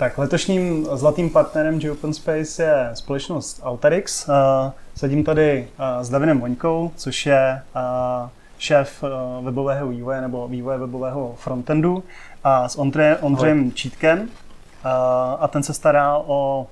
Tak letošním zlatým partnerem G Space je společnost Alterix. Uh, sedím tady uh, s Davinem Voňkou, což je uh, šéf webového vývoje nebo vývoje webového frontendu a s Ondře, Ondřejem Čítkem a ten se stará o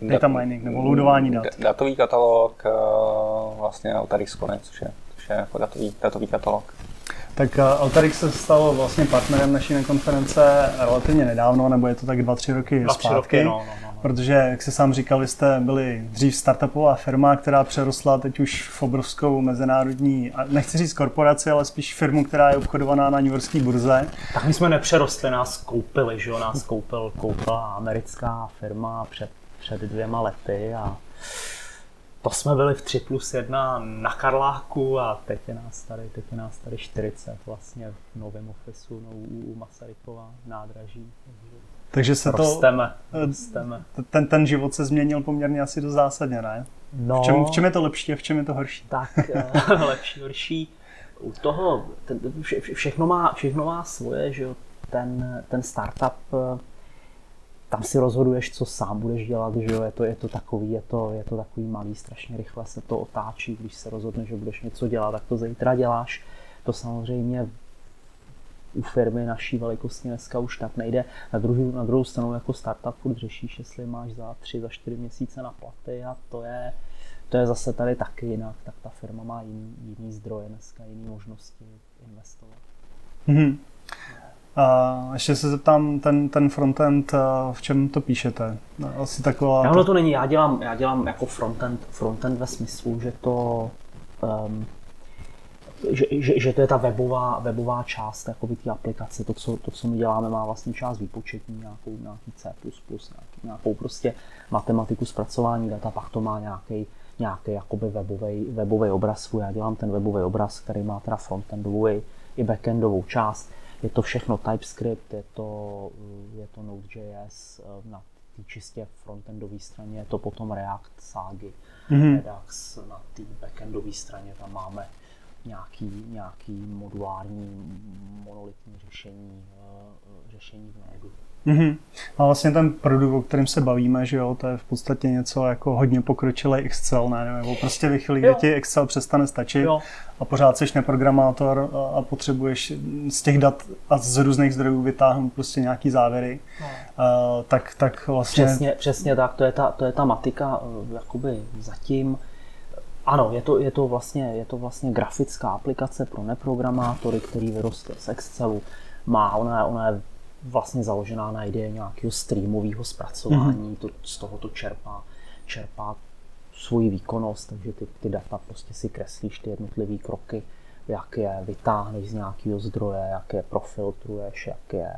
data mining nebo loadování dat. Datový katalog vlastně Alterix Connect, což je, což je jako datový, datový katalog. Tak Alterix se stalo vlastně partnerem naší konference relativně nedávno, nebo je to tak dva, tři roky dva, zpátky. Roky, no, no, no protože, jak jsi sám říkal, jste byli dřív startupová firma, která přerostla teď už v obrovskou mezinárodní, nechci říct korporaci, ale spíš firmu, která je obchodovaná na New Yorkské burze. Tak my jsme nepřerostli, nás koupili, že jo, nás koupil, koupila americká firma před, před dvěma lety a to jsme byli v 3 plus 1 na Karláku a teď je nás tady, teď je nás tady 40 vlastně v novém ofisu no, u Masarykova nádraží. Takže se rosteme, to, rosteme. Ten, ten život se změnil poměrně asi do zásadně, ne? No, v, čem, v čem je to lepší a v čem je to horší? Tak, eh, lepší, horší. U toho, ten, vše, všechno, má, všechno má svoje, že jo, ten, ten startup, eh, tam si rozhoduješ, co sám budeš dělat, že jo, je to, je to takový, je to, je to takový malý, strašně rychle se to otáčí, když se rozhodneš, že budeš něco dělat, tak to zítra děláš. To samozřejmě u firmy naší velikosti dneska už tak nejde. Na druhou, na druhou stranu jako startup furt řešíš, jestli máš za tři, za čtyři měsíce na platy a to je, to je zase tady taky jinak, tak ta firma má jiný, jiný zdroje dneska, jiné možnosti investovat. Mm-hmm. A ještě se zeptám, ten, ten frontend, v čem to píšete? Asi taková... Já, to není, já dělám, já dělám jako frontend, frontend ve smyslu, že to um, že, že, že to je ta webová, webová část jakoby té aplikace, to co, to, co my děláme, má vlastně část výpočetní, nějakou, nějaký C++, nějaký, nějakou prostě matematiku zpracování data, pak to má nějaký nějaký jakoby webový, webový obraz. Já dělám ten webový obraz, který má teda frontendovou i backendovou část. Je to všechno TypeScript, je to, je to Node.js na té čistě frontendové straně, je to potom React, Sagi, mm-hmm. Redux na té backendové straně, tam máme nějaký, nějaký modulární monolitní řešení, uh, řešení v Nodu. Mm-hmm. A vlastně ten produkt, o kterém se bavíme, že jo, to je v podstatě něco jako hodně pokročilý Excel, ne? nebo prostě ve chvíli, kdy ti Excel přestane stačit jo. a pořád jsi neprogramátor a, a potřebuješ z těch dat a z různých zdrojů vytáhnout prostě nějaký závěry, no. uh, tak, tak vlastně... Přesně, přesně tak, to je ta, to je ta matika uh, jakoby zatím, ano, je to, je to, vlastně, je to vlastně grafická aplikace pro neprogramátory, který vyrostl z Excelu. Má, ona, je, ona je vlastně založená na ideě nějakého streamového zpracování, mm-hmm. to, z toho to čerpá, čerpá svoji výkonnost, takže ty, ty data prostě si kreslíš ty jednotlivé kroky, jak je vytáhneš z nějakého zdroje, jak je profiltruješ, jak je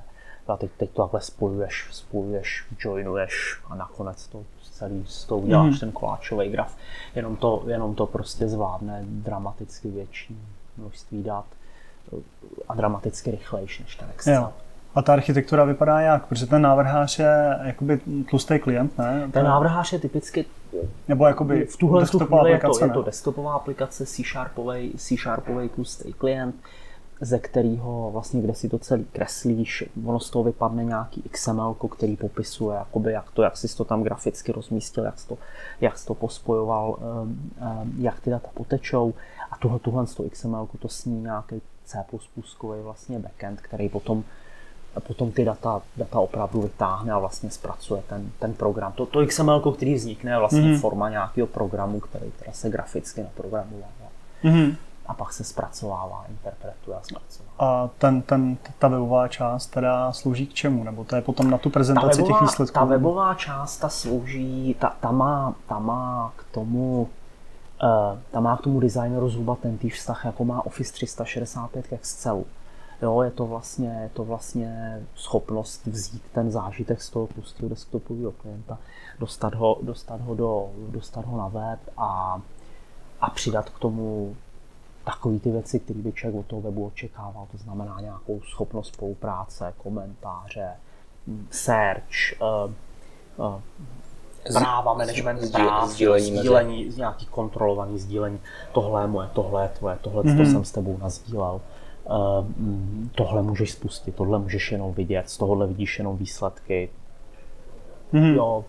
a teď, teď to takhle spojuješ, spojuješ, joinuješ a nakonec to celý s tou uděláš mm. ten koláčový graf. Jenom to, jenom to prostě zvládne dramaticky větší množství dat a dramaticky rychlejší než ten Excel. Jo. A ta architektura vypadá jak? Protože ten návrhář je jakoby tlustý klient, ne? Ten návrhář je typicky nebo jakoby v tuhle chvíli je to, je to desktopová aplikace, C-sharpový, C-sharpový tlustý klient, ze kterého vlastně, kde si to celý kreslíš, ono z toho vypadne nějaký XML, který popisuje, jakoby, jak to, jak jsi to tam graficky rozmístil, jak jsi to, jak jsi to pospojoval, ehm, ehm, jak ty data potečou a tuhle, tuhle z toho XML to sní nějaký C++ vlastně backend, který potom potom ty data, data opravdu vytáhne a vlastně zpracuje ten, ten program. To, to XML, který vznikne, je vlastně mm-hmm. forma nějakého programu, který teda se graficky naprogramoval. Mm-hmm a pak se zpracovává, interpretuje a zpracovává. A ten, ten, ta webová část teda slouží k čemu? Nebo to je potom na tu prezentaci webová, těch výsledků? Ta webová část ta slouží, ta, ta, má, ta má k tomu uh, ta má k tomu designeru zhruba ten týž vztah, jako má Office 365 k Excelu. Jo, je to vlastně, je to vlastně schopnost vzít ten zážitek z toho pustého desktopového klienta, dostat ho, dostat ho, do, dostat ho na web a, a přidat k tomu takové ty věci, které by člověk od toho webu očekával, to znamená nějakou schopnost spolupráce, komentáře, search, uh, uh, práva, management práv, sdílení, sdílení nějaký kontrolovaný sdílení. Tohle je moje, tohle je tvoje, tohle mm-hmm. to jsem s tebou nazdílel. Uh, tohle můžeš spustit, tohle můžeš jenom vidět, z tohohle vidíš jenom výsledky. Mm-hmm. Jo.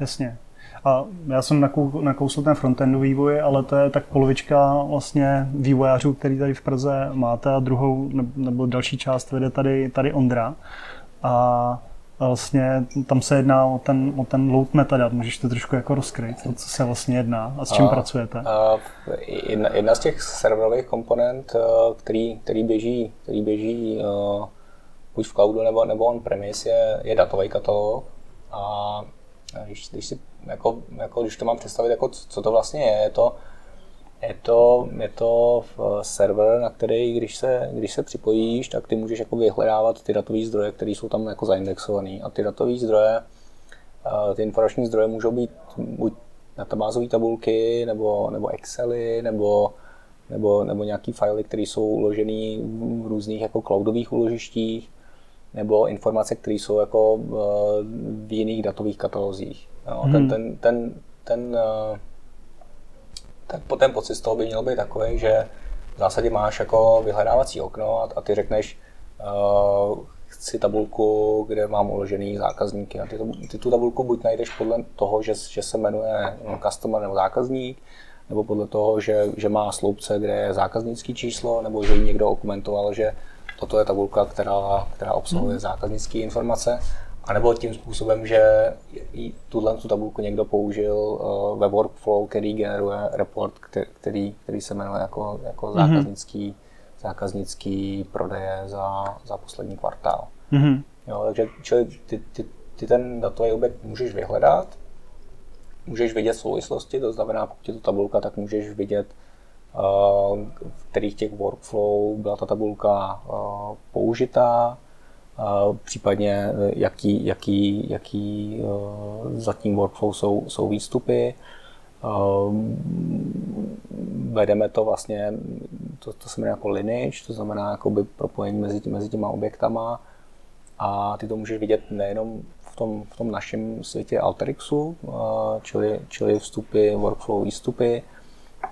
Jasně. A já jsem nakousl ten frontendu vývoj, ale to je tak polovička vlastně vývojářů, který tady v Praze máte a druhou nebo další část vede tady, tady Ondra. A vlastně tam se jedná o ten, o ten load metadat. Můžeš to trošku jako rozkryt, o co se vlastně jedná a s čím a, pracujete? A jedna, jedna, z těch serverových komponent, který, který běží, který běží uh, buď v cloudu nebo, nebo on-premise, je, je datový katalog. A když, když, si, jako, jako, když to mám představit, jako, co to vlastně je, je to, je to, je to server, na který, když se, když se připojíš, tak ty můžeš jako vyhledávat ty datové zdroje, které jsou tam jako zaindexované. A ty datové zdroje, ty informační zdroje můžou být buď databázové tabulky, nebo, nebo Excely, nebo, nebo, nebo nějaký fily, které jsou uložené v různých jako cloudových úložištích, nebo informace, které jsou jako v jiných datových katalozích. No, hmm. Ten, ten, ten, ten, tak ten pocit z toho by měl být takový, že v zásadě máš jako vyhledávací okno a, a ty řekneš, uh, chci tabulku, kde mám uložený zákazníky. A ty, to, ty tu tabulku buď najdeš podle toho, že, že se jmenuje customer nebo zákazník, nebo podle toho, že, že má sloupce, kde je zákaznický číslo, nebo že ji někdo okomentoval, že toto je tabulka, která, která obsahuje hmm. zákaznické informace. A nebo tím způsobem, že tuhle tu tabulku někdo použil uh, ve workflow, který generuje report, který, který se jmenuje jako, jako mm-hmm. zákaznický, zákaznický prodeje za, za poslední kvartál. Mm-hmm. Jo, takže čili ty, ty, ty ten datový objekt můžeš vyhledat, můžeš vidět souvislosti, to znamená, pokud je to tabulka, tak můžeš vidět, uh, v kterých těch workflow byla ta tabulka uh, použitá, případně e, jaký, jaký, jaký e, za tím workflow jsou, jsou výstupy. E, vedeme to vlastně, to, to se jmenuje jako lineage, to znamená jakoby propojení mezi, mezi těma objektama a ty to můžeš vidět nejenom v tom, v tom našem světě Alterixu, čili, čili vstupy, workflow, výstupy,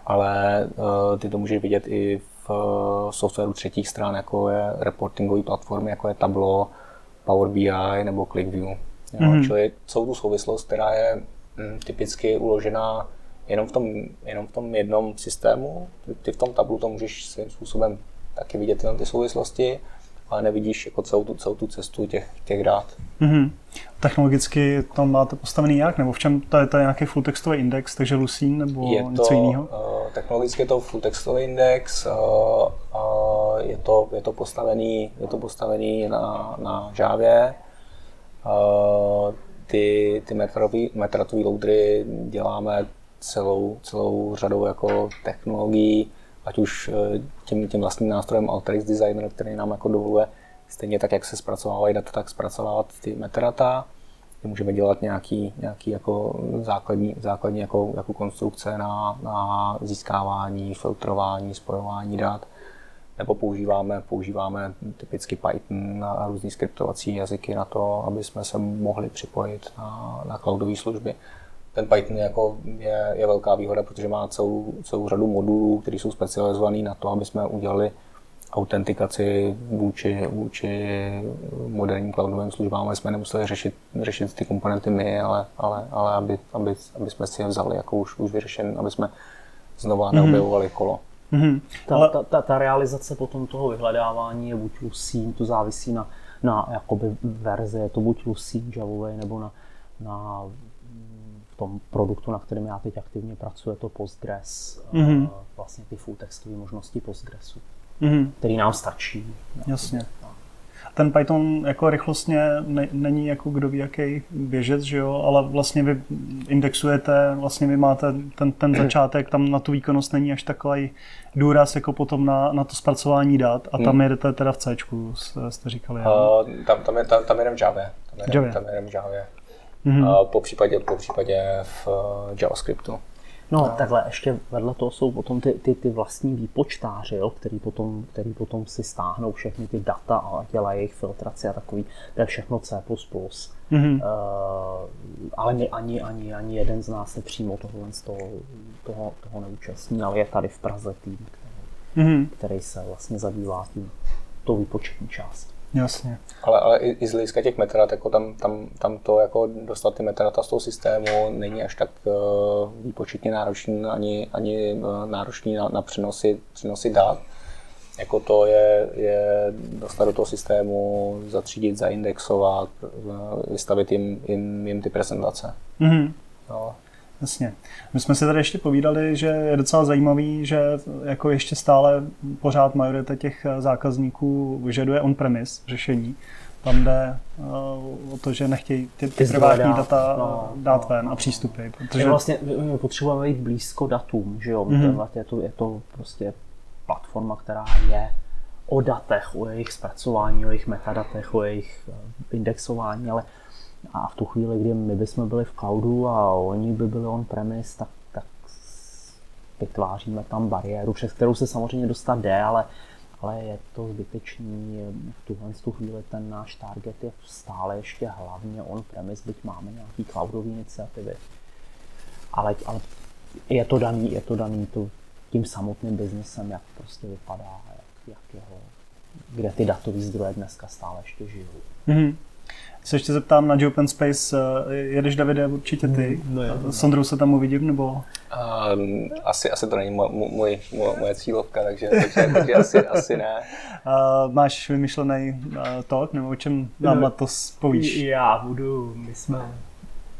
ale ty to můžeš vidět i v softwaru třetích stran, jako je reportingové platformy, jako je Tableau, Power BI nebo ClickView. Jo? Mm-hmm. Čili jsou tu souvislost, která je mm, typicky uložená jenom v, tom, jenom v tom jednom systému. Ty v tom tablu to můžeš svým způsobem taky vidět jenom ty souvislosti, ale nevidíš jako celou tu, celou tu cestu těch, těch dát. Mm-hmm. Technologicky to máte postavený jak? Nebo v čem to je to nějaký full textový index, takže Lucene nebo je něco to, jiného? Uh, technologicky je to full textový index, uh, uh, je, to, je to postavený, je to postavený na, na Javě. Uh, ty, ty metratový loadery děláme celou, celou řadou jako technologií, ať už tím, tím vlastním nástrojem Alteryx Designer, který nám jako dovoluje stejně tak, jak se zpracovávají data, tak zpracovávat ty metadata. Kdy můžeme dělat nějaký, nějaký jako základní, základní jako, jako konstrukce na, na získávání, filtrování, spojování dat. Nebo používáme, používáme typicky Python a různé skriptovací jazyky na to, aby jsme se mohli připojit na, na cloudové služby ten Python jako je, je velká výhoda, protože má celou, celou řadu modulů, které jsou specializované na to, aby jsme udělali autentikaci vůči, vůči moderním cloudovým službám, aby jsme nemuseli řešit, řešit ty komponenty my, ale, ale, ale aby, aby, aby jsme si je vzali jako už, už vyřešen, aby jsme znova mm-hmm. neobjevovali kolo. Mm-hmm. Ta, ale... ta, ta, ta, realizace potom toho vyhledávání je buď Lucene, to závisí na, na jakoby verzi, je to buď Lucene Javové nebo na, na tom produktu, na kterém já teď aktivně pracuji, je to Postgres, mm-hmm. vlastně ty full textové možnosti Postgresu, mm-hmm. který nám stačí. Jasně. Ten Python jako rychlostně ne, není jako kdo ví jaký běžec, že jo, ale vlastně vy indexujete, vlastně vy máte ten, ten začátek, tam na tu výkonnost není až takový důraz jako potom na, na to zpracování dat a tam hmm. jedete teda v C, jste říkali. Uh, tam, tam, je, tam, tam jedem v Java. Tam jedem, Java. Tam jedem v Java mm-hmm. po, případě, po případě v eh, JavaScriptu. No, no, takhle ještě vedle toho jsou potom ty, ty, ty vlastní výpočtáři, jo, který, potom, který potom si stáhnou všechny ty data a dělají jejich filtraci a takový, to je všechno C++. Mm-hmm. Uh, ale my ani, ani, ani jeden z nás se přímo tohle z toho, toho, toho neúčastní, ale je tady v Praze tým, který, mm-hmm. který se vlastně zabývá tím, tou výpočetní část. Jasně. Ale, ale i, i z hlediska těch metadat, jako tam, tam, tam to jako dostat ty metadata z toho systému není až tak uh, výpočetně náročný ani, ani uh, náročný na, na přenosy, přenosy dat. Jako to je, je dostat do toho systému, zatřídit, zaindexovat, uh, vystavit jim, jim, jim ty prezentace. Mhm. No. Jasně. My jsme si tady ještě povídali, že je docela zajímavý, že jako ještě stále pořád majorita těch zákazníků vyžaduje on-premise řešení. Tam jde uh, o to, že nechtějí ty, ty privátní dát, data no, dát no, ven no. a přístupy. Protože vlastně my potřebujeme jít blízko datům, že jo? Mhm. Mm-hmm. Je, to, je to prostě platforma, která je o datech, o jejich zpracování, o jejich metadatech, o jejich eh, indexování, ale a v tu chvíli, kdy my bychom byli v cloudu a oni by byli on-premise, tak, tak vytváříme tam bariéru, přes kterou se samozřejmě dostat jde, ale, ale je to zbytečný. V tuhle tu chvíli ten náš target je stále ještě hlavně on-premise, byť máme nějaký cloudové iniciativy. Ale, ale je to daný, je to daný to, tím samotným biznesem, jak prostě vypadá, jak, jak jeho, kde ty datové zdroje dneska stále ještě žijou. Mhm. Se ještě zeptám na Open Space, eh, jedeš Davide určitě ty. No jo, no. Sondrou se tam uvidím, nebo? Um, asi, asi to není mo, mo, můj, mo, moje cílovka, takže, takže, takže asi, asi ne. Uh, máš vymyšlený uh, talk, nebo o čem nám No, letos povíš? Já budu, my jsme,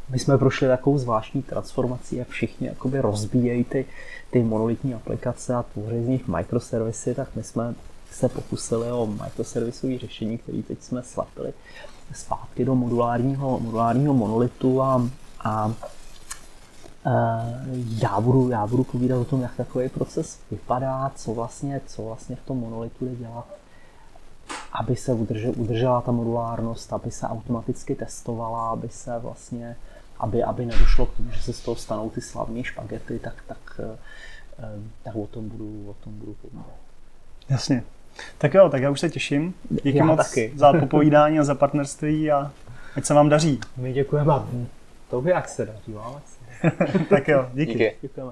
my jsme prošli takovou zvláštní transformací, jak všichni jakoby rozbíjejí ty, ty monolitní aplikace a tvoří z nich microservisy, tak my jsme se pokusili o microservisové řešení, které teď jsme slepili zpátky do modulárního, modulárního monolitu a, a Eh, já budu, já budu povídat o tom, jak takový proces vypadá, co vlastně, co vlastně v tom monolitu jde dělat, aby se udržel, udržela ta modulárnost, aby se automaticky testovala, aby se vlastně, aby, aby nedošlo k tomu, že se z toho stanou ty slavné špagety, tak, tak, eh, eh, tak o tom budu, o tom budu povídat. Jasně. Tak jo, tak já už se těším. Díky Já moc taky. za popovídání a za partnerství a ať se vám daří. My děkujeme. To by jak se daří, ale tak jo, díky. Díky. děkujeme.